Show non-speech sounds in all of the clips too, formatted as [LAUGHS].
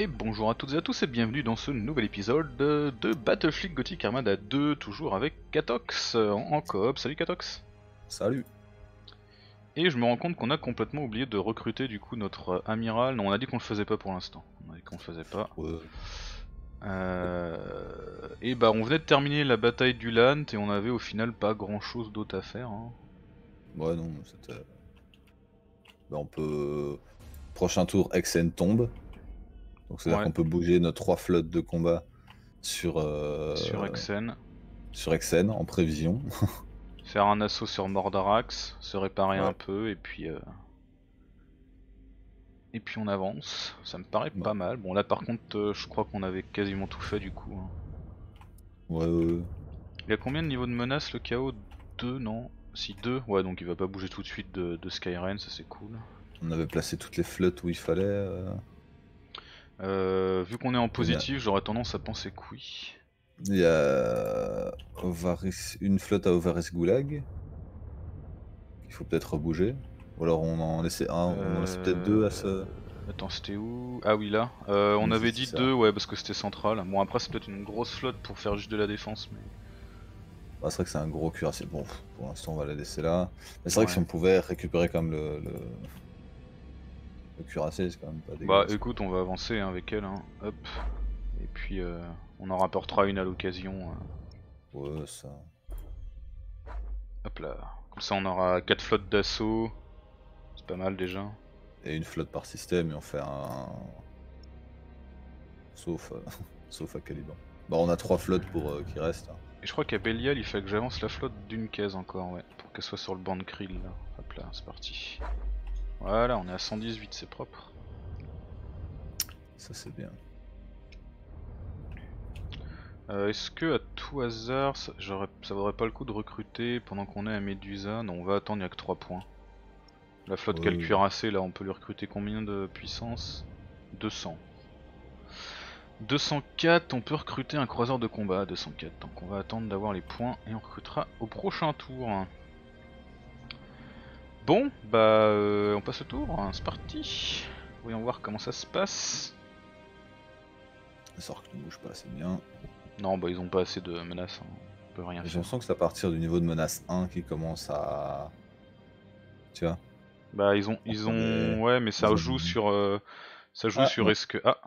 Et bonjour à toutes et à tous et bienvenue dans ce nouvel épisode de, Battlefleet Gothic Armada 2, toujours avec Katox euh, en, en coop. Salut Katox Salut. Et je me rends compte qu'on a complètement oublié de recruter du coup notre euh, amiral. Non, on a dit qu'on le faisait pas pour l'instant. On a dit qu'on le faisait pas. Ouais. Euh... Et bah on venait de terminer la bataille du Lant et on avait au final pas grand chose d'autre à faire. hein. Ouais, non, c'était. Bah, on peut. Prochain tour, Exen tombe. Donc c'est-à-dire Ouais. qu'on peut bouger nos trois flottes de combat sur. euh, Sur Exen. Sur Exen en prévision. [LAUGHS] Faire un assaut sur Mordarax, se réparer Ouais. un peu et puis euh, et puis on avance. Ça me paraît Ouais. pas mal. Bon là par contre euh, je crois qu'on avait quasiment tout fait du coup. hein. ouais, ouais, ouais. Il y a combien de niveaux de menace le chaos 2 non? Si 2 Ouais donc il va pas bouger tout de suite de, de Skyren, ça c'est cool. On avait placé toutes les flottes où il fallait. euh. Euh, vu qu'on est en positif j'aurais tendance à penser que oui. Il y a Ovaris... une flotte à Ovaris Goulag. Il faut peut-être rebouger. Ou alors on en laissait un, on en laissait peut-être deux à ce. Euh, Attends c'était où? Ah oui là. Euh, on Oui, avait dit ça. 2 ouais parce que c'était central. Bon après c'est peut-être une grosse flotte pour faire juste de la défense mais... Bah, c'est vrai que c'est un gros cuirassé. Bon, pour l'instant, on va la laisser là. Mais c'est vrai que si on pouvait récupérer comme le, le, le cuirassé, c'est quand même pas Bah dégueulasse. écoute, on va avancer hein, avec elle. Hein. Hop. Et puis euh, on en rapportera une à l'occasion. euh. Ouais, ça. Hop là. Comme ça on aura 4 flottes d'assaut. C'est pas mal déjà. Et une flotte par système, et on fait un. Sauf, euh, [LAUGHS] sauf à Caliban. Bah, on a trois flottes pour euh, qui restent. hein. Et je crois qu'à Belial il fait que j'avance la flotte d'une case encore, ouais. Pour qu'elle soit sur le banc de krill là. Hop là, c'est parti. Voilà, on est à 118, c'est propre. Ça, c'est bien. Euh, Est-ce que à tout hasard, ça, ça vaudrait pas le coup de recruter pendant qu'on est à Medusa Non, on va attendre, il n'y a que 3 points. La flotte Ouais. qu'a le cuirassé, là, on peut lui recruter combien de puissance? 200. 204, on peut recruter un croiseur de combat à 204. Donc on va attendre d'avoir les points et on recrutera au prochain tour. Bon, bah euh, on passe au tour, hein, c'est parti. Voyons voir comment ça se passe. Les orques ne bougent pas assez bien. Non, bah ils ont pas assez de menaces, hein. on peut rien J'ai faire. l'impression que c'est à partir du niveau de menace 1 qui commence à. Tu vois Bah ils ont ils ont Mais- ouais mais ça ont- joue sur euh, ça joue Ah, sur est-ce que ah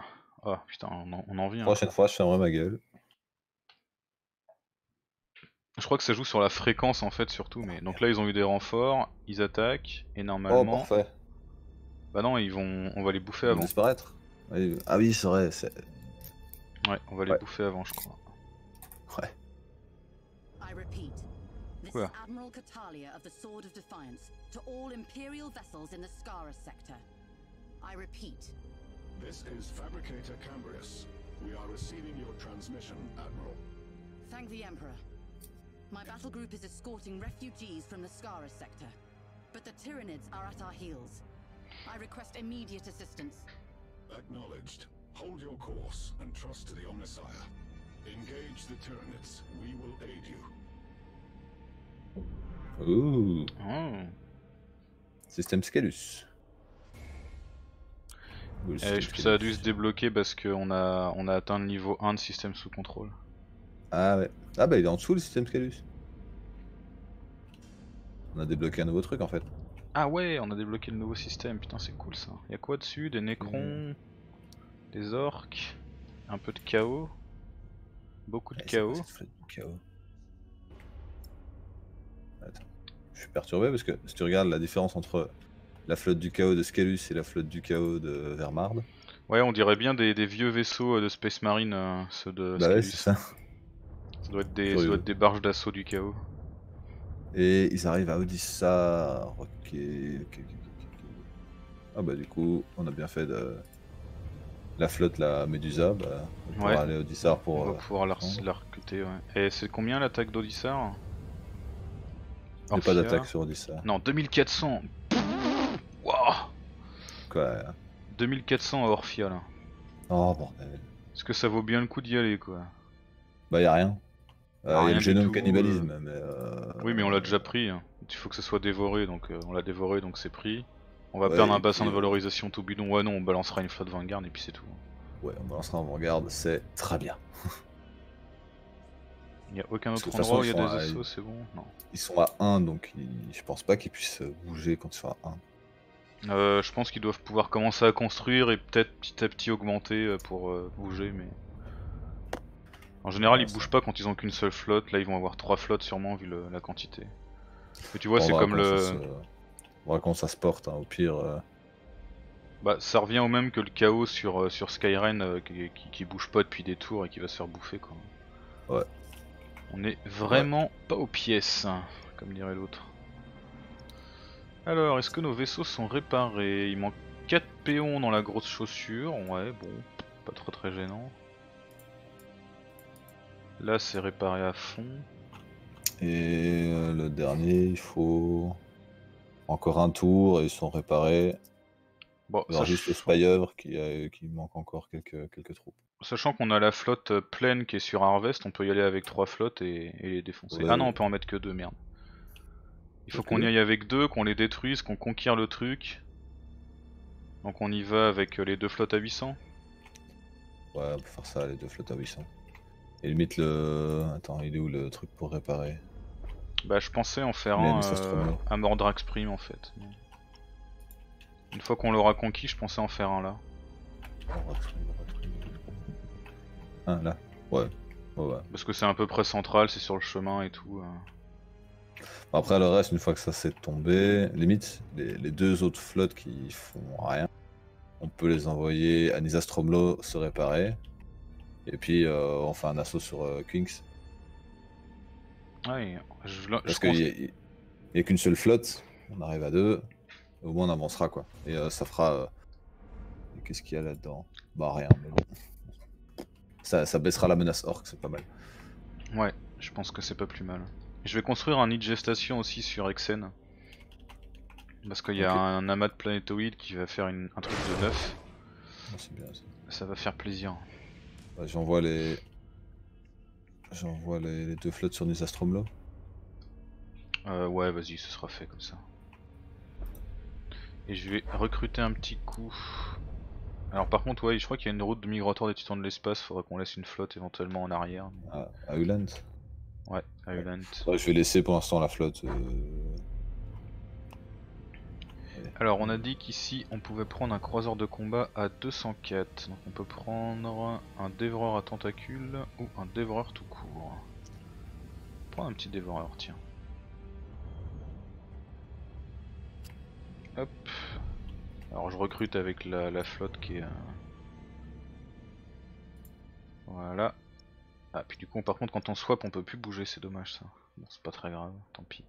ah putain on en, on en vient. Prochaine fois, je fermerai ma gueule. Je crois que ça joue sur la fréquence en fait surtout mais donc là ils ont eu des renforts, ils attaquent et Oh, normalement parfait. bah non ils vont on va les bouffer Ils vont avant. disparaître. Ah oui, c'est vrai. c'est- Ouais on va les Ouais. bouffer avant je crois. Ouais. I repeat, this Quoi is Admiral Catalia of the Sword of Defiance to all Imperial vessels in the Scaras sector. I repeat, This is Fabricator Cambrius. We are receiving your transmission, Admiral. thank the Emperor. My battle group is escorting refugees from the Scaras sector, but the Tyranids are at our heels. I request immediate assistance. Acknowledged. Hold your course and trust to the Omnissiah. Engage the Tyranids. We will aid you. Ouh. Oh. Système Scalus. Ou le Eh, système je- ça a dû se débloquer parce qu'on a on a atteint le niveau 1 de système sous contrôle. Ah ouais. Ah bah il est en dessous le système Scalus. On a débloqué un nouveau truc en fait. Ah ouais on a débloqué le nouveau système putain c'est cool ça. Y a quoi dessus? Des nécrons, des orques, un peu de chaos, beaucoup de Ouais, quoi chaos? Attends. Je suis perturbé parce que si tu regardes la différence entre la flotte du chaos de Scalus et la flotte du chaos de Vermard, Ouais, on dirait bien des, des vieux vaisseaux de Space Marine, euh, ceux de bah ouais c'est ça. Ça, doit être des, ça Curieux. doit être des barges d'assaut du chaos. Et ils arrivent à Odissar. Ok, ok, ok. Ah bah du coup, on a bien fait de la flotte, la Médusa, bah, on pourra Ouais. aller à Odissar on pour. va euh, pouvoir la, recruter, ouais. Et c'est combien l'attaque d'Odissar? Il n'y a pas d'attaque sur Odissar. Non, 2400 Wouah Quoi? 2400 à Orphia là. Oh bordel. Est-ce que ça vaut bien le coup d'y aller quoi? Bah y a rien. Euh, y Ah, a le génome tout, cannibalisme, mais. euh, Oui, mais on l'a déjà pris. hein. Il faut que ça soit dévoré, donc euh, on l'a dévoré, donc c'est pris. On va Ouais, perdre un bassin puis, de euh, valorisation tout bidon. Ouais, non, on balancera une flotte Vanguard et puis c'est tout. Ouais, on balancera en avant-garde, c'est très bien. [LAUGHS] Il n'y a aucun Parce que autre de toute endroit où il y façon, a des ils sont assauts, c'est bon? Non. Ils sont à 1, donc ils- je pense pas qu'ils puissent bouger quand ils sont à 1. Euh, je pense qu'ils doivent pouvoir commencer à construire et peut-être petit à petit augmenter euh, pour euh, bouger, mais. En général, ils bougent pas quand ils ont qu'une seule flotte. Là, ils vont avoir trois flottes sûrement vu le- la quantité. Et tu vois, c'est comme le. se- On verra comment ça se porte, hein, au pire. euh, Bah, ça revient au même que le chaos sur, euh, sur Skyren euh, qui, qui, qui bouge pas depuis des tours et qui va se faire bouffer quoi. Ouais. On est vraiment pas aux pièces, hein, comme dirait l'autre. Alors, est-ce que nos vaisseaux sont réparés? Il manque 4 péons dans la grosse chaussure. Ouais, bon, pas trop très gênant. Là, c'est réparé à fond. Et euh, le dernier, il faut encore un tour et ils sont réparés. Bon, Il y aura juste le Spyœuvre qui, a- qui manque encore quelques, quelques troupes. sachant qu'on a la flotte euh, pleine qui est sur Harvest, on peut y aller avec trois flottes et, et les défoncer. Ouais. Ah non, on peut en mettre que deux, merde. Il faut qu'on y aille avec deux, qu'on les détruise, qu'on conquiert le truc. Donc on y va avec euh, les deux flottes à 800. Ouais, on peut faire ça, les deux flottes à 800. Et limite le. Attends, il est où le truc pour réparer? Bah je pensais en faire un euh, Mordrax Prime en fait. Une fois qu'on l'aura conquis, je pensais en faire un là. Ah, là Ouais. Ouais, ouais. Parce que c'est à peu près central, c'est sur le chemin et tout. euh. Après, le reste, une fois que ça s'est tombé, limite, les, les deux autres flottes qui font rien, on peut les envoyer à Nisastromlo se réparer. Et puis, euh, on fait un assaut sur euh, Kings. Ouais, je, je Parce qu'il n'y a, qu'une seule flotte, on arrive à deux, au moins on avancera quoi. Et euh, ça fera. euh, Qu'est-ce qu'il y a là-dedans? Bah rien, mais bon. Ça, ça baissera la menace orc, c'est pas mal. Ouais, je pense que c'est pas plus mal. Je vais construire un nid de gestation aussi sur Exen. Parce qu'il y a un amas de planétoïdes qui va faire une- un truc de neuf. Ah, C'est bien ça. Ça va faire plaisir. Bah, J'envoie les. J'envoie les, les deux flottes sur Nisastromlo. Euh, ouais, vas-y, ce sera fait comme ça. Et je vais recruter un petit coup. Alors par contre, ouais, je crois qu'il y a une route de migratoire des titans de l'espace, faudrait qu'on laisse une flotte éventuellement en arrière. à, à Uland. Ouais, à Ulant. Ouais, je vais laisser pour l'instant la flotte. euh, Alors on a dit qu'ici on pouvait prendre un croiseur de combat à 204. Donc on peut prendre un dévoreur à tentacules ou un dévoreur tout court. Prends un petit dévoreur, tiens. Hop. Alors je recrute avec la, flotte qui est... euh, Voilà. Ah puis du coup par contre quand on swap on peut plus bouger, c'est dommage ça. Bon c'est pas très grave, tant pis.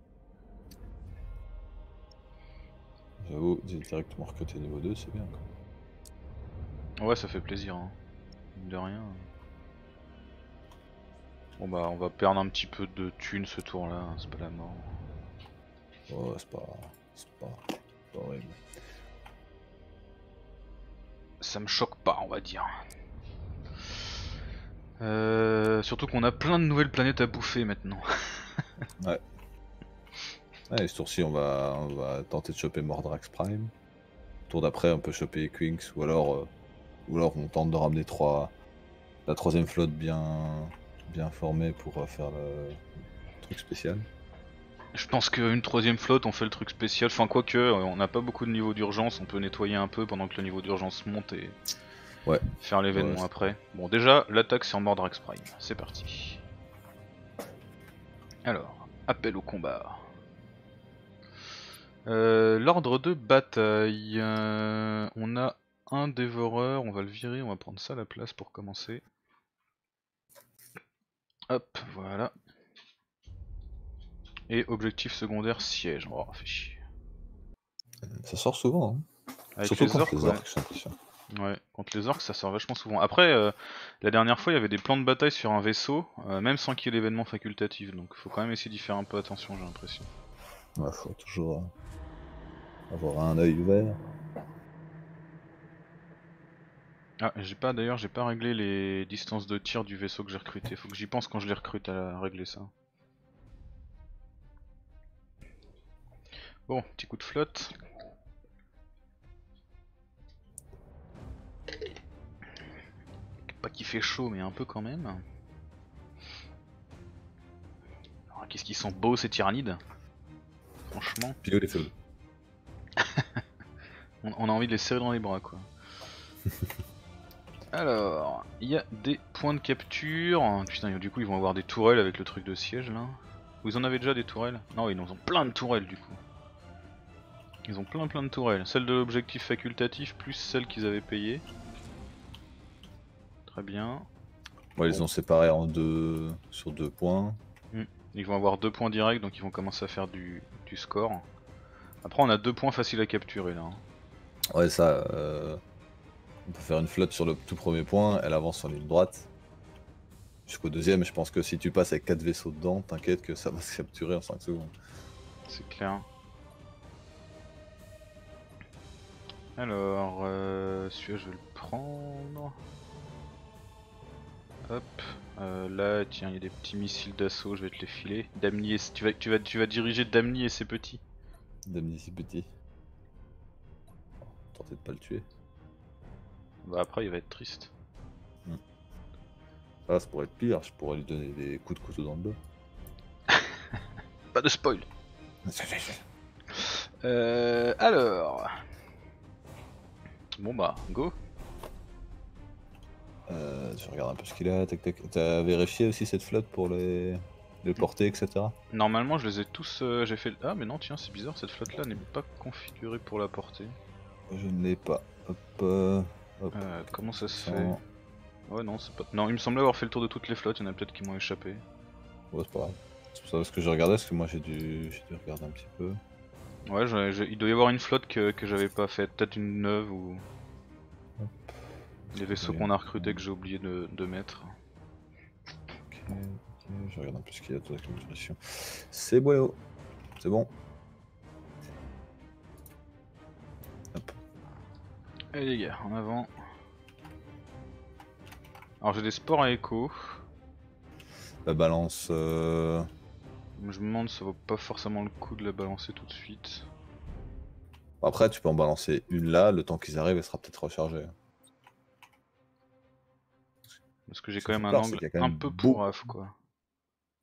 J'avoue, directement recruté niveau 2, c'est bien. Quoi. Ouais, ça fait plaisir. Hein. De rien. Bon bah, on va perdre un petit peu de thunes ce tour-là, hein, c'est pas la mort. Ouais, c'est pas, c'est pas, pas horrible. Ça me choque pas, on va dire. Euh, surtout qu'on a plein de nouvelles planètes à bouffer maintenant. [LAUGHS] Allez, ce tour-ci, on va, on va tenter de choper Mordrax Prime. Tour d'après, on peut choper Quinks, ou alors, euh, ou alors on tente de ramener trois, la troisième flotte bien, bien formée pour euh, faire le truc spécial. Je pense qu'une troisième flotte, on fait le truc spécial. Enfin, quoique, euh, on n'a pas beaucoup de niveau d'urgence, on peut nettoyer un peu pendant que le niveau d'urgence monte et Ouais. faire l'événement Ouais, après. Bon, déjà, l'attaque c'est en Mordrax Prime. C'est parti. Alors, appel au combat. Euh, L'ordre de bataille. euh, on a un dévoreur, on va le virer, on va prendre ça à la place pour commencer. Hop, voilà. Et objectif secondaire siège. Oh, fait chier. Ça sort souvent, hein. Avec surtout les contre orques, les ouais. contre les orques ça sort vachement souvent. Après, euh, la dernière fois il y avait des plans de bataille sur un vaisseau, euh, même sans qu'il y ait l'événement facultatif, donc faut quand même essayer d'y faire un peu attention j'ai l'impression. Ouais, faut toujours euh, avoir un œil ouvert. Ah, j'ai pas d'ailleurs, j'ai pas réglé les distances de tir du vaisseau que j'ai recruté, faut que j'y pense quand je les recrute à régler ça. Bon, petit coup de flotte. Pas qu'il fait chaud, mais un peu quand même. Qu'est-ce qu'ils sont beaux ces tyrannides? Franchement, Puis les feux. [LAUGHS] on, on a envie de les serrer dans les bras quoi. [LAUGHS] Alors, il y a des points de capture. Putain, du coup, ils vont avoir des tourelles avec le truc de siège là. Ou ils en avaient déjà des tourelles? Non, ils en ont plein de tourelles du coup. Ils ont plein plein de tourelles. Celle de l'objectif facultatif plus celle qu'ils avaient payée. Très bien. Ouais, ils ont séparé en deux sur deux points. Ils vont avoir deux points directs donc ils vont commencer à faire du, du score. Après, on a deux points faciles à capturer là. hein. Ouais, ça. euh, On peut faire une flotte sur le tout premier point, elle avance sur ligne droite. Jusqu'au deuxième, je pense que si tu passes avec 4 vaisseaux dedans, t'inquiète que ça va se capturer en 5 secondes. C'est clair. Alors, euh, celui-là je vais le prendre. Hop. Euh, là, tiens, il y a des petits missiles d'assaut, je vais te les filer. Damni et... tu, vas, tu, vas, tu vas diriger Damni et ses petits. Damni si petit. Tentez de pas le tuer. Bah après, il va être triste. Ah, ça pourrait être pire, je pourrais lui donner des coups de couteau dans le dos. [LAUGHS] Pas de spoil. [LAUGHS] Euh, alors. Bon bah, go. Euh, je regarde un peu ce qu'il a. Tac, tac. T'as vérifié aussi cette flotte pour les, les porter, etc. Normalement, je les ai tous. euh, J'ai fait. Ah, mais non, tiens, c'est bizarre, cette flotte là n'est pas configurée pour la portée. Je ne l'ai pas. Hop, euh, hop. Euh, comment ça se fait? Ouais, non, c'est pas. Non, il me semblait avoir fait le tour de toutes les flottes, il y en a peut-être qui m'ont échappé. Ouais, c'est pas grave. C'est pour ça parce que je regardais, parce que moi j'ai dû, j'ai dû regarder un petit peu. Ouais, je- je- il doit y avoir une flotte que, que j'avais pas faite, peut-être une neuve ou. Les vaisseaux qu'on a recrutés que j'ai oublié de, de mettre. Ok, ok, je regarde un peu ce qu'il y a de la configuration. C'est bueno. C'est bon. Allez les gars, en avant. Alors j'ai des sports à écho. La balance. euh, Je me demande si ça vaut pas forcément le coup de la balancer tout de suite. Après, tu peux en balancer une là, le temps qu'ils arrivent, elle sera peut-être rechargée. Parce que j'ai quand même un angle a quand un même peu pourrave quoi.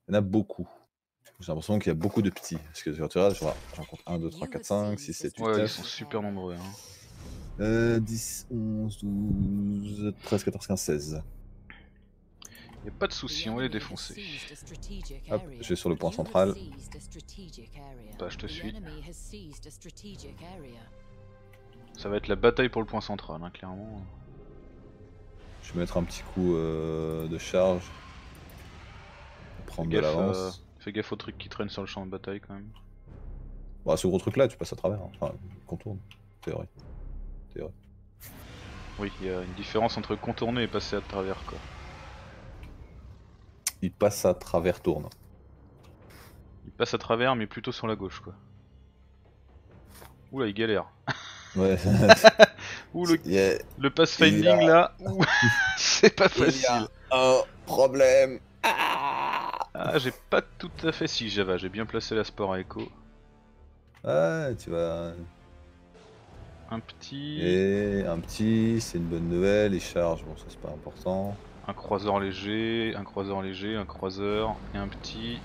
Il y en a beaucoup. J'ai l'impression qu'il y a beaucoup de petits. Parce que tu vois- j'en compte 1, 2, 3, 4, 5, 6, 7, 8, Ouais, ils 9. sont super nombreux. Hein. Euh, 10, 11, 12, 13, 14, 15, 16. Y a pas de souci, on va les défoncer. Hop, je vais sur le point central. Bah, je te suis. Ça va être la bataille pour le point central, hein, clairement. Je vais mettre un petit coup euh, de charge. Prendre de Fais l'avance. euh, fais gaffe aux trucs qui traînent sur le champ de bataille quand même. Bah, ce gros truc là, tu passes à travers. hein. Enfin, contourne. Théorie. Théorie. Oui, il y a une différence entre contourner et passer à travers quoi. Il passe à travers, tourne. Il passe à travers mais plutôt sur la gauche quoi. Oula il galère. Ouais. [LAUGHS] [LAUGHS] Ouh le, Il a le pathfinding il a- là, [LAUGHS] c'est pas il y a facile. un problème. Ah j'ai pas tout à fait si Java, j'ai bien placé la sport à écho. Ouais, tu vas. Un petit, Et un petit, c'est une bonne nouvelle. Il charge, bon, ça c'est pas important. un croiseur léger, un croiseur léger, un croiseur et un petit,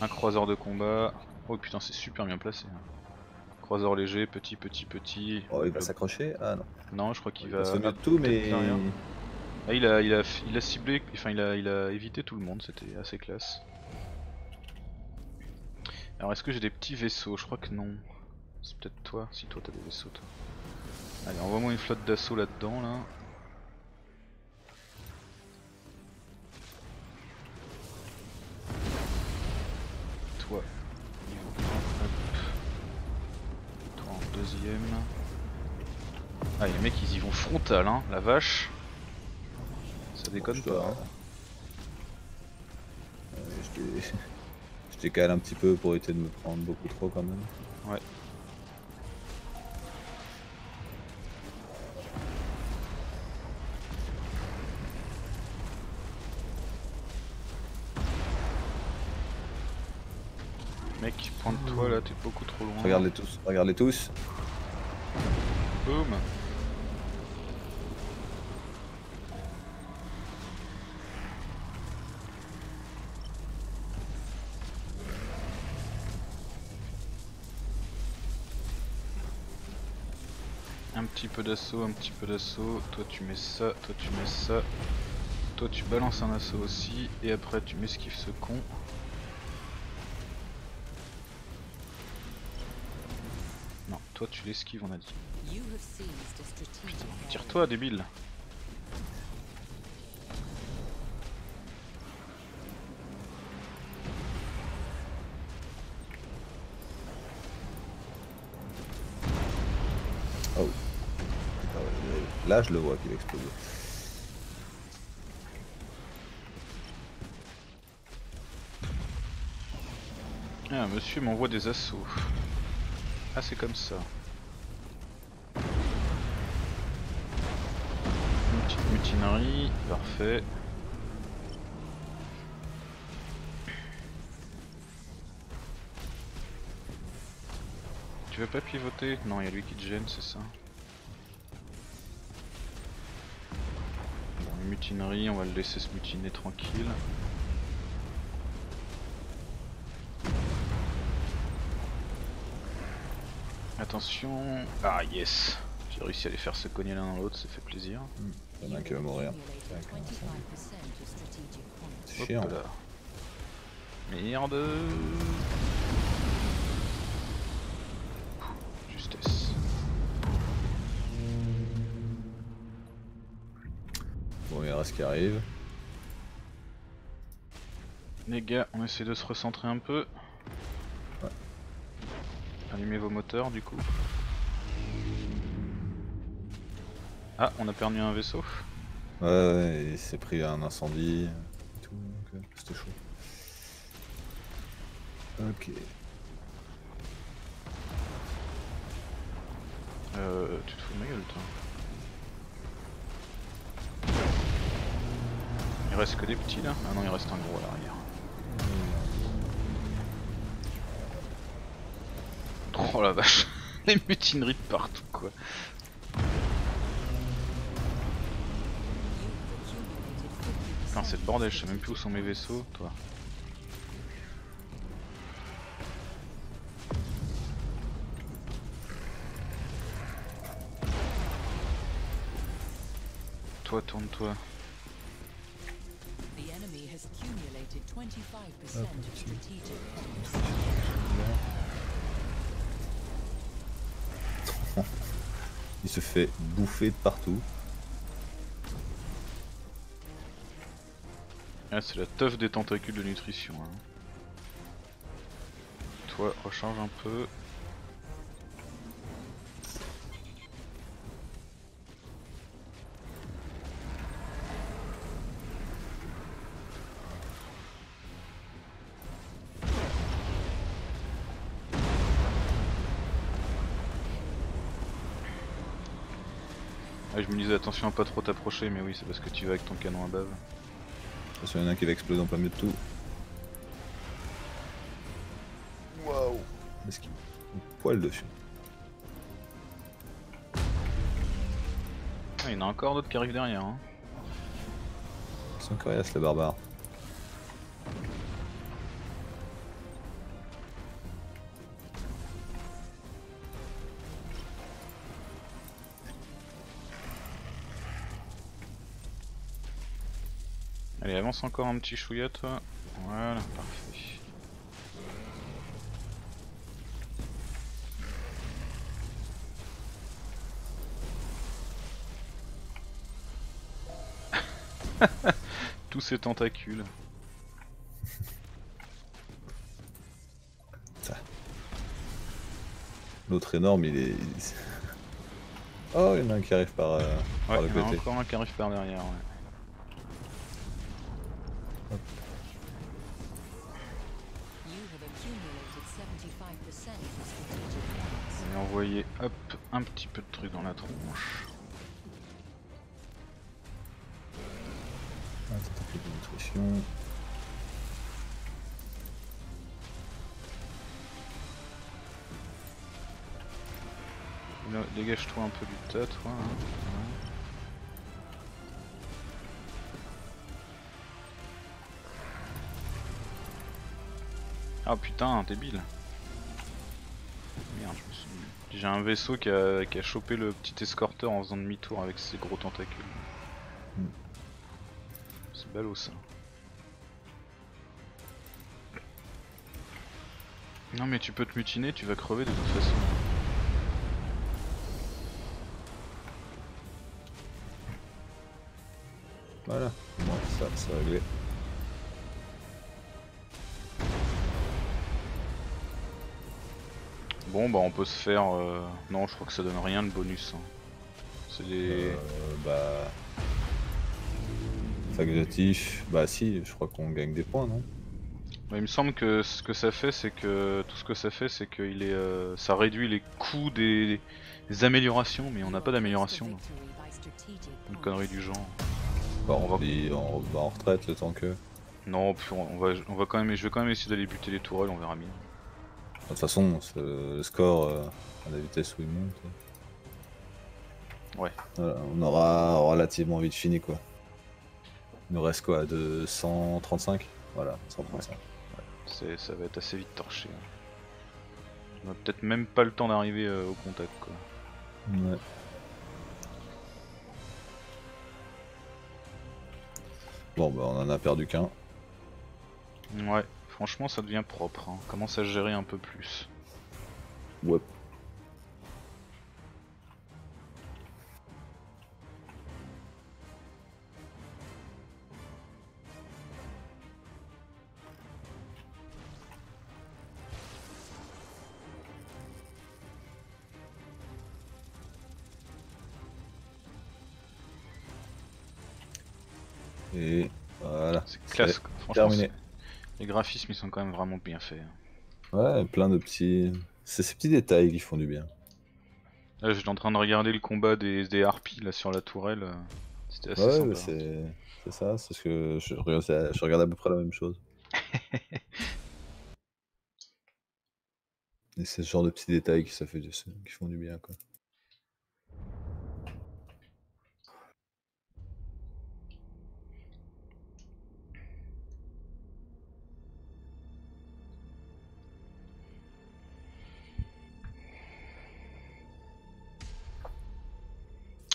un croiseur de combat. Oh putain c'est super bien placé. hein. Croiseur léger, petit, petit, petit. Oh, il va s'accrocher Ah non. Non, je crois qu'il Il va. va se mettre tout, mais. peut-être rien. Ah, il, a, il, a, il a ciblé, enfin il a, il a évité tout le monde, c'était assez classe. Alors est-ce que j'ai des petits vaisseaux? Je crois que non. C'est peut-être toi, si toi t'as des vaisseaux toi. Allez, envoie-moi une flotte d'assaut là-dedans là. Ah les mecs ils y vont frontal hein, la vache. Ça déconne je pas. dois- hein. Euh, je décale [LAUGHS] un petit peu pour éviter de me prendre beaucoup trop quand même. Ouais. Mec, pointe-toi là, t'es beaucoup trop loin. Regarde-les tous, regarde-les tous. Boum petit peu d'assaut, un petit peu d'assaut. Toi tu mets ça, toi tu mets ça. Toi tu balances un assaut aussi. Et après tu m'esquives ce con. Non, toi tu l'esquives on a dit. Tire-toi débile Là, je le vois qu'il va exploser. Ah monsieur m'envoie des assauts. Ah c'est comme ça. Une petite mutinerie, parfait. Tu veux pas pivoter? Non, il y a lui qui te gêne, c'est ça. Mutinerie, on va le laisser se mutiner tranquille. Attention. Ah yes J'ai réussi à les faire se cogner l'un dans l'autre, ça fait plaisir. Il y en a un qui va mourir. Accumulated 25% of strategic points. C'est chiant. Hop là. Merde ce qui arrive. Les gars, on essaie de se recentrer un peu. Ouais. Allumez vos moteurs du coup. Ah, on a perdu un vaisseau. Ouais, ouais, il s'est pris un incendie. Et tout, donc euh, c'était chaud. Ok. Euh, tu te fous de ma gueule toi. Il reste que des petits là Ah non, il reste un gros à l'arrière. Oh la vache, [LAUGHS] les mutineries de partout quoi. Putain, c'est le bordel, je sais même plus où sont mes vaisseaux, toi. Toi, tourne-toi. Accumulated 25% of strategic points. Il se fait bouffer de partout. Ah, c'est la teuf des tentacules de nutrition. hein. Toi, rechange un peu. Attention à pas trop t'approcher, mais oui, c'est parce que tu vas avec ton canon à bave. Attention, il y en a un qui va exploser en plein milieu de tout. Waouh Est-ce qu'il poil dessus Ah, il y en a encore d'autres qui arrivent derrière. Hein. Ils sont coriaces les avance encore un petit chouïa, toi. Voilà, parfait. [LAUGHS] Tous ces tentacules. L'autre énorme, il est. [LAUGHS] Oh, il y en a un qui arrive par, euh, par Ouais, le il y en a côté. encore un qui arrive par derrière. Ouais. You have accumulated 75% of strategic points. On va envoyer hop un petit peu de truc dans la tronche. Ah, tentacule de nutrition. Dégage-toi un peu du tas, toi. hein. Ah putain, débile. Merde. Je me suis... J'ai un vaisseau qui a, qui a chopé le petit escorteur en faisant demi-tour avec ses gros tentacules. Hmm. C'est ballot ça. Non mais tu peux te mutiner, tu vas crever de toute façon. Voilà, bon, ça, c'est réglé. Bon bah on peut se faire... euh, Non je crois que ça donne rien le bonus. hein. C'est des... Euh, bah. Bah si, je crois qu'on gagne des points, non? Bah, il me semble que ce que ça fait c'est que... Tout ce que ça fait c'est que il est, euh, ça réduit les coûts des, des améliorations mais on n'a pas d'amélioration. Une connerie du genre. Bah, On on, va- on va en retraite le temps que. De Non, puis on, on va, on va quand même, je vais quand même essayer d'aller buter les tourelles, on verra bien. Toute façon, le score euh, à la vitesse où il monte. Ouais. Voilà, on aura relativement vite fini quoi. Il nous reste quoi De 135 Voilà, 135. C'est, ça va être assez vite torché. hein. On a peut-être même pas le temps d'arriver euh, au contact quoi. Ouais. Bon bah on en a perdu qu'un. Ouais, franchement ça devient propre. Hein. Commence à gérer un peu plus. Ouais. Et voilà, C'est classe. Franchement, terminé. Les graphismes ils sont quand même vraiment bien faits. hein. Ouais, plein de petits. C'est ces petits détails qui font du bien. Là j'étais en train de regarder le combat des, des harpies là sur la tourelle. euh, C'était assez Ouais, c'est c'est ça, c'est ce que je, regarde- je regarde à peu près la même chose. [LAUGHS] Et c'est ce genre de petits détails qui, ça fait du- qui font du bien quoi.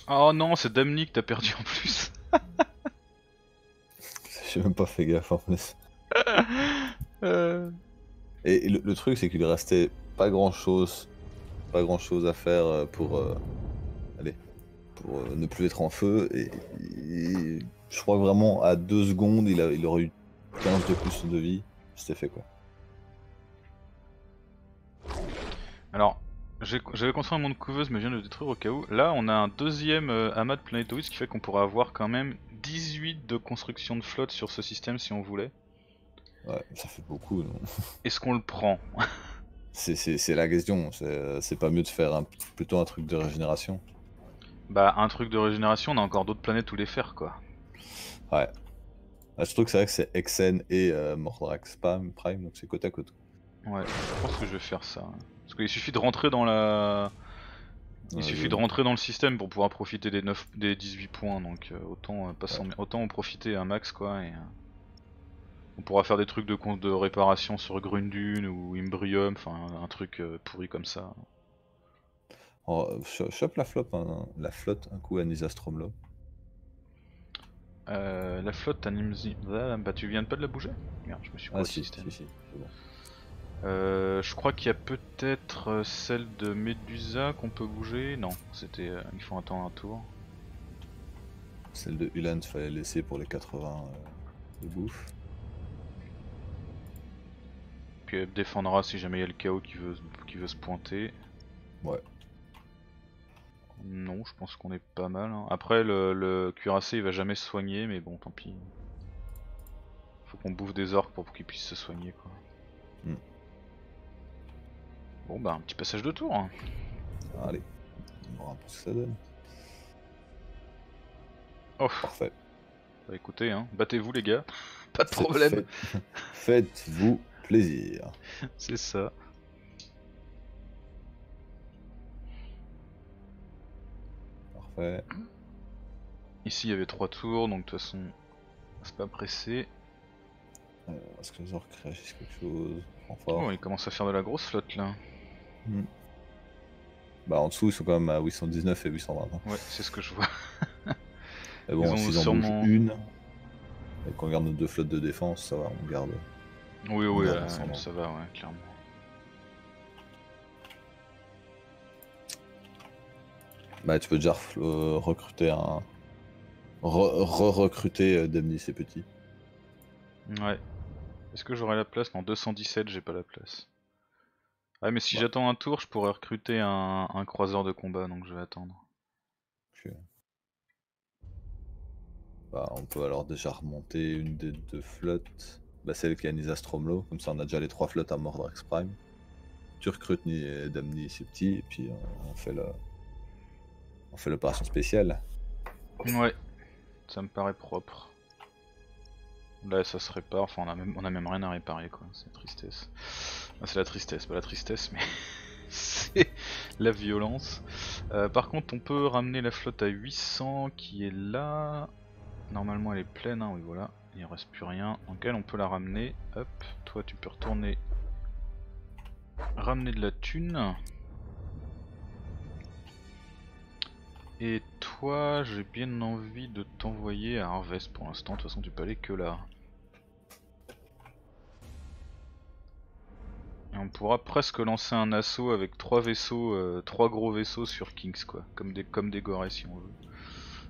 Oh non, c'est Damni que t'as perdu en plus. [LAUGHS] J'ai même pas fait gaffe en plus. [LAUGHS] Euh, Et, le, le truc c'est qu'il restait pas grand chose, pas grand chose à faire euh, pour, euh, allez, pour euh, ne plus être en feu. Et, et je crois que vraiment à deux secondes il, a, il aurait eu 15 de plus de vie. C'était fait quoi. Alors, j'avais construit un monde couveuse mais je viens de le détruire au cas où. Là, on a un deuxième euh, amas de planétoïdes, ce qui fait qu'on pourrait avoir quand même 18 de construction de flotte sur ce système si on voulait. Ouais, ça fait beaucoup. non? [LAUGHS] Est-ce qu'on le prend? [LAUGHS] C'est- la question. C'est pas mieux de faire un, plutôt un truc de régénération? Bah, un truc de régénération, on a encore d'autres planètes où les faire quoi. Ouais. Ah, je trouve que c'est vrai que c'est Exen et euh, Mordrax Prime, donc c'est côte à côte. Ouais, je pense que je vais faire ça. hein. Parce qu'il suffit de rentrer dans la. Il Ouais, suffit de rentrer dans le système pour pouvoir profiter des 9, des 18 points, donc euh, autant, euh, autant en profiter un max quoi. Et, euh, on pourra faire des trucs de, de réparation sur Grundune ou Imbrium, enfin un, un truc euh, pourri comme ça. Oh, cho- chope la flotte, un, la flotte un coup à Nisastromla. Euh, la flotte Animzi. Ah, bah tu viens de pas de la bouger? Merde, je me suis Ah si, si, bon. Euh, je crois qu'il y a peut-être euh, celle de Medusa qu'on peut bouger. Non, c'était. euh, il faut attendre un tour. Celle de Ulan, fallait laisser pour les 80 euh, de bouffe. Puis elle défendra si jamais il y a le chaos qui veut, qui veut se pointer. Ouais. Non, je pense qu'on est pas mal. hein. Après, le, le cuirassé il va jamais se soigner, mais bon, tant pis. Faut qu'on bouffe des orques pour qu'il puisse se soigner, quoi. Hmm. Bon, bah, un petit passage de tour. hein. Allez, on verra un peu ce que ça donne. Oh, Parfait. bah écoutez, hein, battez-vous, les gars. [LAUGHS] pas de problème. faites- [LAUGHS] Faites-vous plaisir. [LAUGHS] C'est ça. Parfait. Ici, il y avait trois tours, donc de toute façon, c'est pas pressé. Euh, Est-ce que les orques réagissent quelque chose? En fort Oh, il commence à faire de la grosse flotte là. Hmm. Bah en dessous ils sont quand même à 819 et 820. hein. Ouais, c'est ce que je vois. Mais bon, s'ils en sûrement- bougent une, et qu'on garde nos deux flottes de défense, ça va, on garde. Oui, oui, garde euh, ça va, ouais, clairement. Bah tu peux déjà euh, recruter un. re- Re-recruter euh, Demnis et Petit. Ouais. Est-ce que j'aurai la place? Non, 217, j'ai pas la place. Ouais, mais si Ouais. j'attends un tour, je pourrais recruter un, un croiseur de combat, donc je vais attendre. Ok. Bah, on peut alors déjà remonter une des deux flottes, bah, celle qui a Nisa Stromlo, comme ça on a déjà les trois flottes à Mordrax Prime. Tu recrutes Ni Damni et Septi, et puis on, on fait le. On fait l'opération spéciale. Ouais, ça me paraît propre. Là, ça se répare, enfin, on a même, on a même rien à réparer, quoi. C'est tristesse. Ah, c'est la tristesse, pas la tristesse, mais [LAUGHS] c'est la violence. Euh, par contre, on peut ramener la flotte à 800 qui est là. Normalement, elle est pleine, hein, oui, voilà. Il ne reste plus rien. Donc, elle, on peut la ramener. Hop, toi, tu peux retourner. Ramener de la thune. Et toi, j'ai bien envie de t'envoyer à Harvest pour l'instant. De toute façon, tu peux aller que là. Et on pourra presque lancer un assaut avec trois vaisseaux, euh, trois gros vaisseaux sur Kings, quoi. Comme des, comme des gorées si on veut.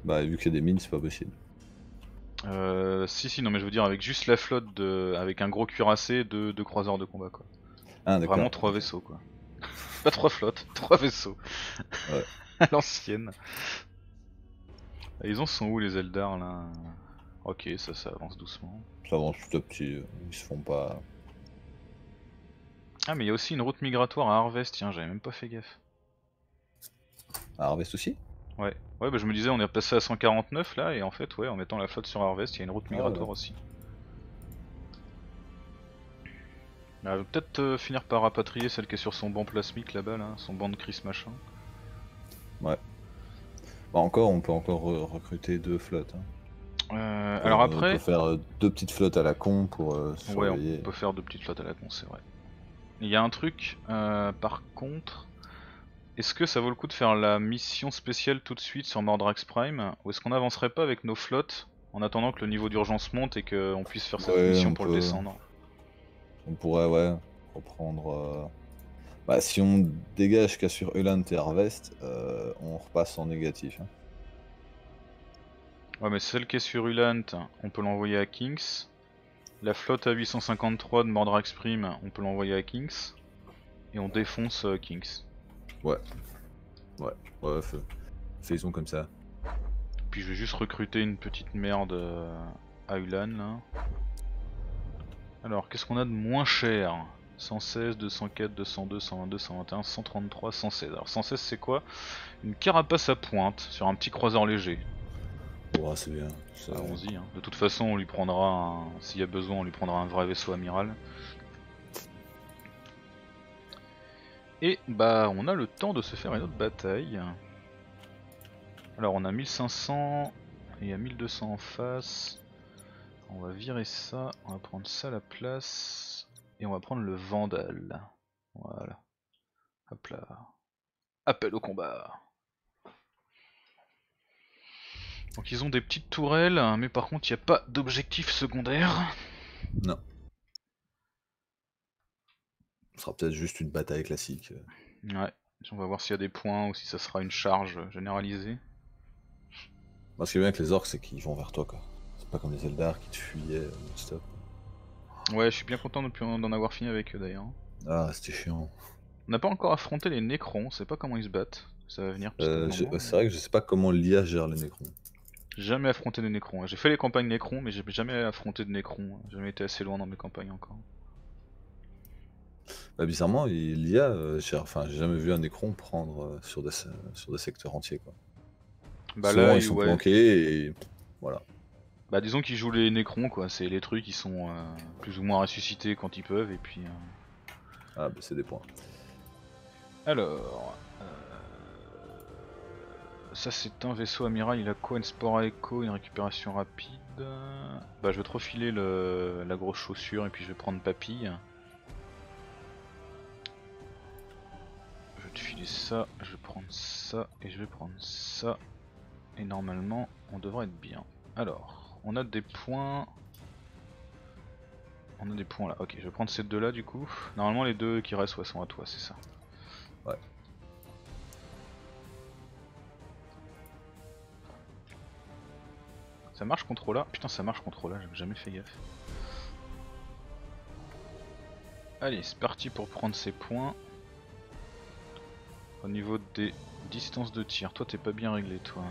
Bah, vu qu'il y a des mines, c'est pas possible. Euh, si, si, non, mais je veux dire avec juste la flotte, de, avec un gros cuirassé de, de croiseurs de combat, quoi. Ah, d'accord. Vraiment trois vaisseaux, quoi. [LAUGHS] Pas trois flottes, [LAUGHS] trois vaisseaux. Ouais. à [LAUGHS] l'ancienne. Ils en sont où les Eldar là? Ok, ça, ça avance doucement. Ça avance tout à petit, euh, ils se font pas. Ah, mais il y a aussi une route migratoire à Harvest, tiens, j'avais même pas fait gaffe. À Harvest aussi? Ouais, ouais, bah je me disais, on est repassé à 149 là, et en fait, ouais, en mettant la flotte sur Harvest, il y a une route Ah, migratoire ouais. aussi. Ah, vais peut-être euh, finir par rapatrier celle qui est sur son banc plasmique là-bas, là, son banc de Chris machin. Bah, encore, on peut encore re- recruter deux flottes. hein. Euh, alors après, On peut faire euh, deux petites flottes à la con pour euh, ouais, surveiller. on peut faire deux petites flottes à la con, c'est vrai. Il y a un truc, euh, par contre, est-ce que ça vaut le coup de faire la mission spéciale tout de suite sur Mordrax Prime, ou est-ce qu'on avancerait pas avec nos flottes en attendant que le niveau d'urgence monte et qu'on puisse faire cette Ouais, mission on pour peut. le descendre On pourrait, ouais, reprendre. euh, Bah, si on dégage qu'à sur Ulant et Harvest, euh, on repasse en négatif. hein. Ouais, mais celle qui est sur Ulant, on peut l'envoyer à Kings. La flotte à 853 de Mordrax Prime, on peut l'envoyer à Kings. Et on défonce euh, Kings. Ouais, fais- faisons comme ça. Puis je vais juste recruter une petite merde euh, à Ulan là. Alors, qu'est-ce qu'on a de moins cher? 116, 204, 202, 122, 121, 133, 116. Alors 116 c'est quoi? Une carapace à pointe sur un petit croiseur léger. C'est bien. Allons-y. hein. De toute façon, on lui prendra, un... s'il y a besoin, on lui prendra un vrai vaisseau amiral. Et bah, on a le temps de se faire une autre bataille. Alors, on a 1500 et a 1200 en face. On va virer ça, on va prendre ça à la place et on va prendre le Vandal. Voilà. Hop là. Appel au combat. Donc ils ont des petites tourelles, mais par contre il n'y a pas d'objectif secondaire. Non. Ce sera peut-être juste une bataille classique. Ouais. On va voir s'il y a des points ou si ça sera une charge généralisée. Moi, ce qui est bien avec les orques, c'est qu'ils vont vers toi, quoi. C'est pas comme les Eldar qui te fuyaient euh, non-stop. Ouais, je suis bien content d'en avoir fini avec eux d'ailleurs. Ah, c'était chiant. On n'a pas encore affronté les Nécrons, on sait pas comment ils se battent. Ça va venir Euh, c'est vrai que je sais pas comment l'IA gère les Nécrons. Mais Jamais affronté de Nécrons. J'ai fait les campagnes Nécrons, mais j'ai jamais affronté de Nécrons. J'ai jamais été assez loin dans mes campagnes encore. Bah, bizarrement, il- l'IA, euh, j'ai enfin, j'ai jamais vu un Nécron prendre euh, sur, des, sur des secteurs entiers, quoi. Bah Souvent, là, ils sont ouais. planqués et voilà. Bah disons qu'ils jouent les Nécrons quoi, c'est les trucs qui sont euh, plus ou moins ressuscités quand ils peuvent et puis... euh, Ah, bah, c'est des points. Alors... Ça c'est un vaisseau amiral, il a quoi Une Spora Echo, une récupération rapide... Bah je vais te refiler le... la grosse chaussure et puis je vais prendre Papille. Je vais te filer ça, je vais prendre ça et je vais prendre ça. Et normalement, on devrait être bien. Alors, on a des points. On a des points là. Ok, je vais prendre ces deux là du coup. Normalement, les deux qui restent sont à toi, c'est ça. Ça marche contre là Putain, ça marche contre là, j'avais jamais fait gaffe. Allez, c'est parti pour prendre ces points. Au niveau des distances de tir, toi t'es pas bien réglé toi.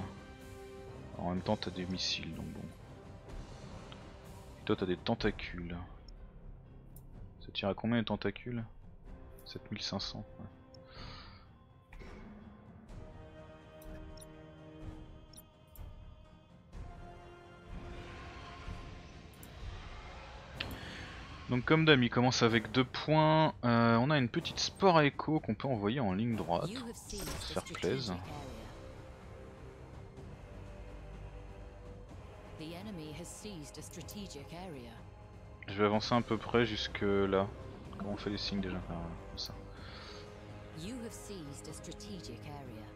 En même temps t'as des missiles donc bon. Et toi t'as des tentacules. Ça tire à combien les tentacules? 7500. ouais. Donc comme d'hab il commence avec deux points. Euh, on a une petite sport à écho qu'on peut envoyer en ligne droite. Se faire plaisir. Je vais avancer un peu près jusque là. Comment on fait les signes déjà? Ah, comme ça. You have seized a strategic area.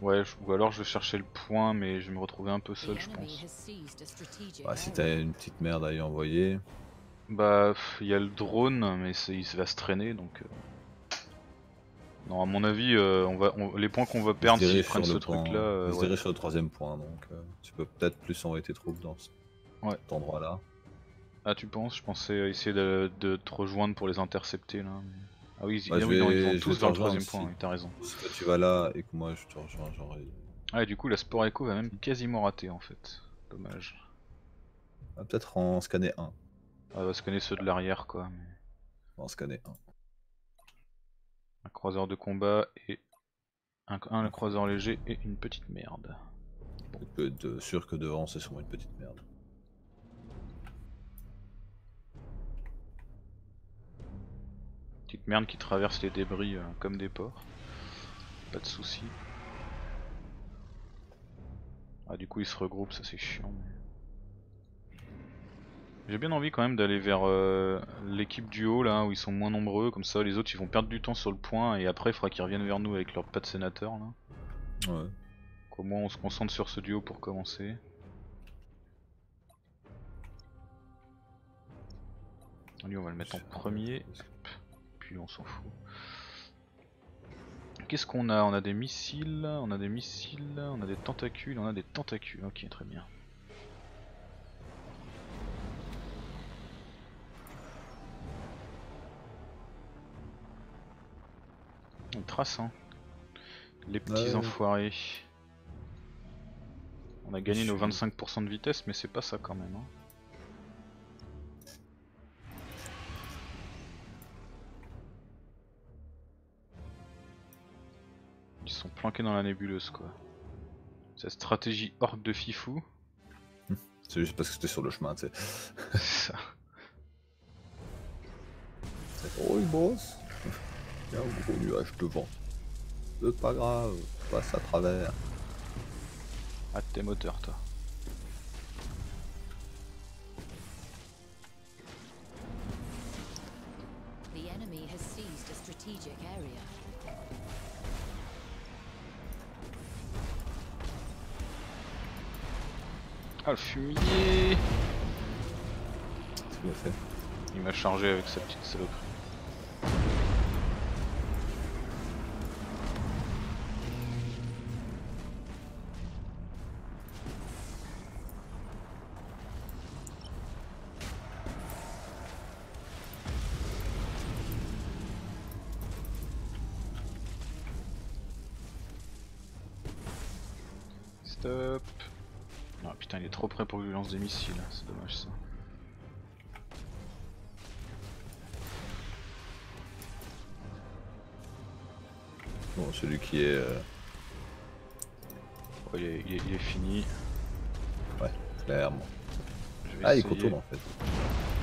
Ouais, je- ou alors je vais chercher le point mais je vais me retrouver un peu seul je pense. Bah, si t'as une petite merde à y envoyer, Bah il y a le drone mais il va se traîner donc... euh, Non à mon avis euh, on va, on- les points qu'on va perdre je s'ils prennent ce le point- truc là... je dirais sur le troisième point, donc euh, tu peux peut-être plus envoyer tes troupes dans ce- Ouais. cet endroit-là. Ah tu penses? Je pensais essayer de, de te rejoindre pour les intercepter là. mais- Ah oui, ils, Bah, ah non, ils vont tous vers le troisième si- point, oui, t'as raison. Si toi tu vas là et que moi je te rejoins. Ah et du coup la Sport Echo va même quasiment rater en fait. Dommage. Ah, peut-être en scanner 1. Ah, on va scanner ceux de l'arrière quoi. mais- En scanner 1. Un croiseur de combat et un, un croiseur léger et une petite merde. Tu peux être sûr que devant c'est sûrement une petite merde. Petite merde qui traverse les débris euh, comme des porcs. Pas de soucis. Ah du coup ils se regroupent, ça c'est chiant. mais- J'ai bien envie quand même d'aller vers euh, l'équipe du haut là où ils sont moins nombreux, comme ça les autres ils vont perdre du temps sur le point et après il faudra qu'ils reviennent vers nous avec leur pas de sénateur là. Ouais. Au moins on se concentre sur ce duo pour commencer. Lui on va le mettre en premier, on s'en fout. Qu'est-ce qu'on a? On a des missiles, on a des missiles, on a des tentacules, on a des tentacules. Ok, très bien. On trace, hein. Les petits Ouais. enfoirés. On a gagné nos suis- 25% de vitesse, mais c'est pas ça quand même. hein. Ils sont planqués dans la nébuleuse quoi. Cette stratégie orque de fifou. [LAUGHS] C'est juste parce que j'étais sur le chemin, tu sais. [LAUGHS] c'est ça. Oh, il bosse Il y a un gros nuage devant. C'est pas grave, passe à travers. Ah tes moteurs toi. Fumier fait. Il m'a chargé avec sa petite saloperie. Lance des missiles, c'est dommage ça. Bon, celui qui est. euh, il, est, il est- il est fini. Ouais, clairement. Ah, il contourne en fait.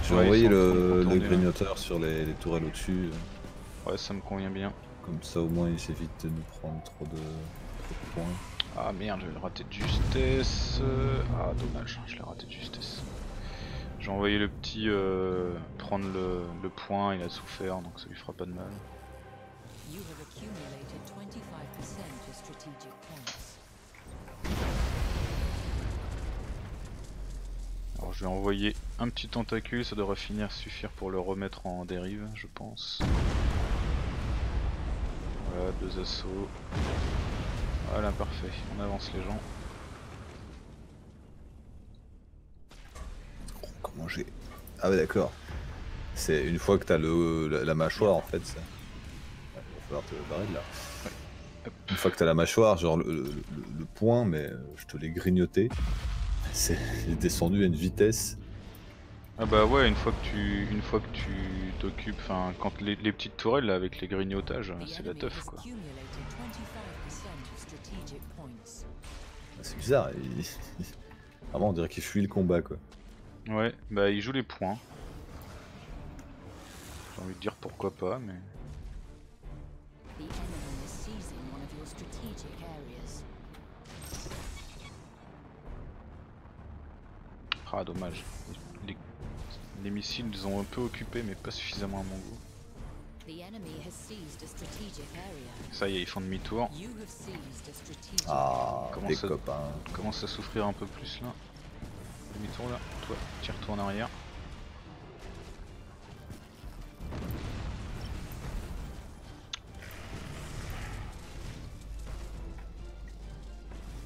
Je vais envoyer le, le là. grignoteur sur les, les tourelles au-dessus. Ouais, ça me convient bien. Comme ça, au moins, il s'évite de nous prendre trop de, trop de points. Ah merde, je vais rater de justesse. Ah dommage, je l'ai raté de justesse. J'ai envoyé le petit euh, prendre le, le point, il a souffert donc ça lui fera pas de mal. You have accumulated 25% of strategic points. Alors je vais envoyer un petit tentacule, ça devrait finir suffire pour le remettre en dérive, je pense. Voilà, deux assauts. Voilà, parfait, on avance les gens. Comment j'ai. Ah ouais, d'accord. C'est une fois que t'as le la, la mâchoire en fait. ça- Ouais, il va falloir te barrer de là. Une fois que t'as la mâchoire, genre le, le- le- le point, mais euh, je te l'ai grignoté. C'est descendu à une vitesse. Ah bah ouais, une fois que tu une fois que tu t'occupes, enfin quand les, les petites tourelles là avec les grignotages, c'est la teuf quoi. Bizarre. il- [LAUGHS] Vraiment, on dirait qu'il fuit le combat quoi. Ouais, bah il joue les points. J'ai envie de dire pourquoi pas, mais. Ah dommage. Les, les missiles ils ont un peu occupé mais pas suffisamment à mon goût. Ça y est, ils font demi-tour. You have seized a strategic Ah, Comment des ça- copains. Commence à souffrir un peu plus là. Demi-tour là. Toi, tire-toi en arrière.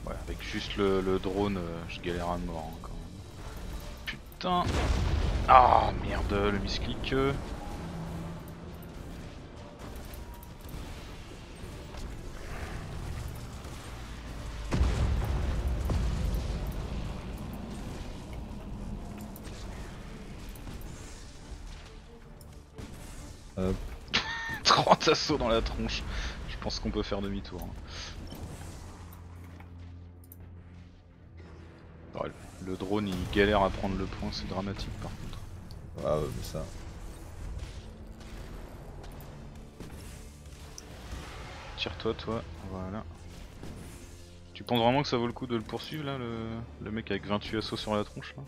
Ouais, avec juste le, le drone, euh, je galère à mort hein, quand même. Putain Ah merde, le misclick. euh. 30 assauts dans la tronche. Je pense qu'on peut faire demi-tour. hein. Le drone il galère à prendre le point, c'est dramatique par contre. Ah ouais, mais ça. Tire-toi, toi, voilà. Tu penses vraiment que ça vaut le coup de le poursuivre là, le, le mec avec 28 assauts sur la tronche là?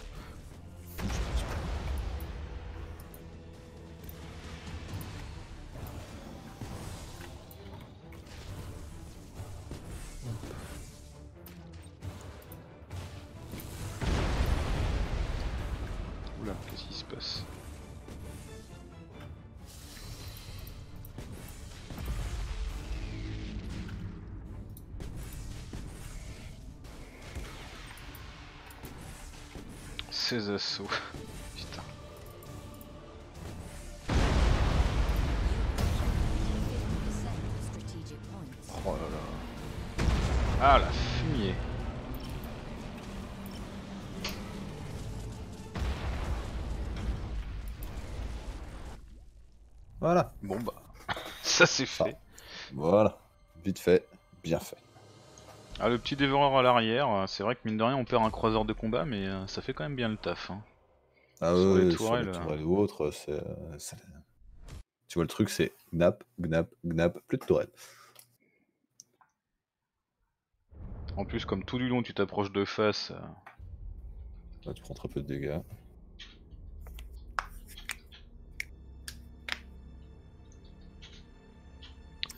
Qu'est-ce [LAUGHS] qui c'est fait. Voilà. Vite fait, bien fait. Ah le petit dévoreur à l'arrière, euh, c'est vrai que mine de rien on perd un croiseur de combat mais euh, ça fait quand même bien le taf. hein. Ah Sur ouais, les sur tourelles, les tourelles ou autres, c'est. c'est- Tu vois, le truc, c'est gnap, gnap, gnap, plus de tourelles. En plus comme tout du long tu t'approches de face, euh, Là, tu prends très peu de dégâts.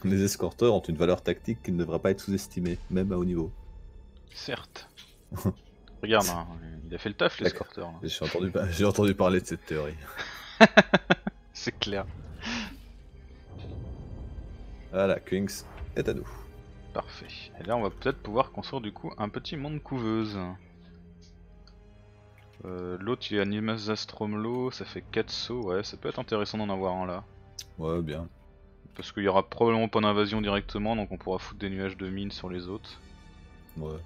Les escorteurs ont une valeur tactique qui ne devrait pas être sous-estimée, même à haut niveau. certes. [LAUGHS] Regarde, hein, il a fait le taf l'escorteur. là. J'ai entendu, pa- j'ai entendu parler de cette théorie. [LAUGHS] C'est clair. Voilà, Kings est à nous. Parfait. Et là on va peut-être pouvoir construire du coup un petit monde couveuse. Euh, L'autre il est Animas Astromlo, ça fait 4 sauts, ouais ça peut être intéressant d'en avoir un là. Ouais, bien. Parce qu'il y aura probablement pas d'invasion directement donc on pourra foutre des nuages de mines sur les autres. Ouais.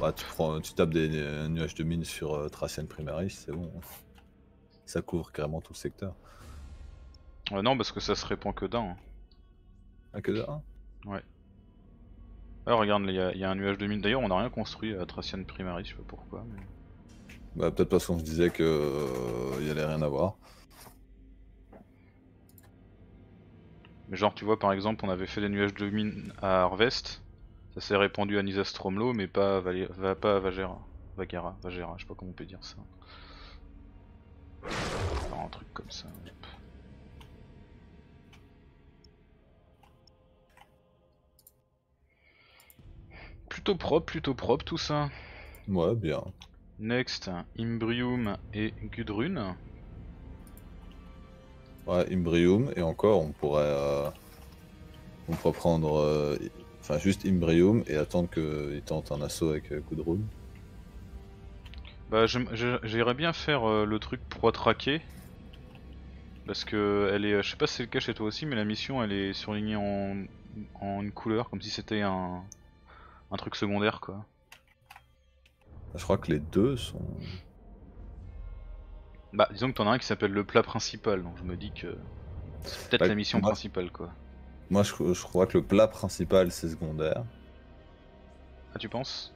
Bah, tu, prends, tu tapes des euh, nuages de mines sur euh, Thracian Primaris, c'est bon. Ça couvre carrément tout le secteur. Euh, non parce que ça se répand que d'un. hein. Ah, que de un Ah regarde, il y, a- il y a un nuage de mines. D'ailleurs on n'a rien construit à Thracian Primaris, je sais pas pourquoi. Mais... Bah, peut-être parce qu'on se disait que euh, il y allait rien avoir. Mais genre tu vois par exemple on avait fait des nuages de mines à Harvest. Ça s'est répandu à Nisastromlo, mais pas à, Valé- va, pas à Vagera. Vagara, Vagera, je sais pas comment on peut dire ça. Un truc comme ça. Plutôt propre, plutôt propre tout ça. Ouais, bien. Next, Imbrium et Gudrun. Ouais, Imbrium, et encore, on pourrait. euh, on pourrait prendre. euh, Enfin, juste Imbrium et attendre qu'il tente un assaut avec euh, Gudrun. Bah j'irais bien faire euh, le truc pour traquer. Parce que elle est, je sais pas si c'est le cas chez toi aussi, mais la mission elle est surlignée en, en une couleur, comme si c'était un, un truc secondaire quoi. Je crois que les deux sont. Bah disons que t'en as un qui s'appelle le plat principal, donc je me dis que c'est peut-être Bah, la mission moi- principale quoi. Moi, je, je crois que le plat principal, c'est secondaire. Ah tu penses?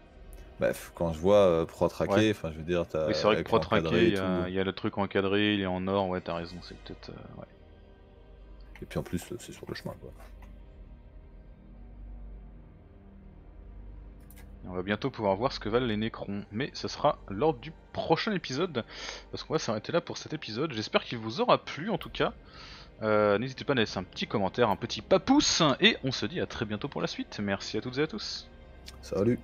Bref, quand je vois euh, pro-traquer, Ouais. enfin, je veux dire, t'as. Oui c'est vrai que et il y, a- y le truc encadré, il est en or, ouais t'as raison, c'est peut-être... euh, ouais. Et puis en plus, euh, c'est sur le chemin, quoi. On va bientôt pouvoir voir ce que valent les Nécrons, mais ce sera lors du prochain épisode, parce qu'on va s'arrêter là pour cet épisode. J'espère qu'il vous aura plu en tout cas. Euh, N'hésitez pas à laisser un petit commentaire, un petit papouce, et on se dit à très bientôt pour la suite. Merci à toutes et à tous. Salut!